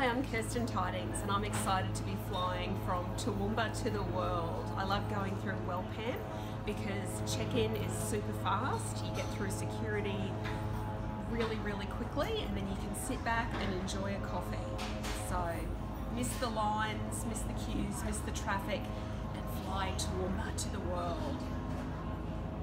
Hi, I'm Kirsten Tydings and I'm excited to be flying from Toowoomba to the world. I love going through Wellcamp because check-in is super fast. You get through security really, really quickly and then you can sit back and enjoy a coffee. So miss the lines, miss the queues, miss the traffic and fly Toowoomba to the world.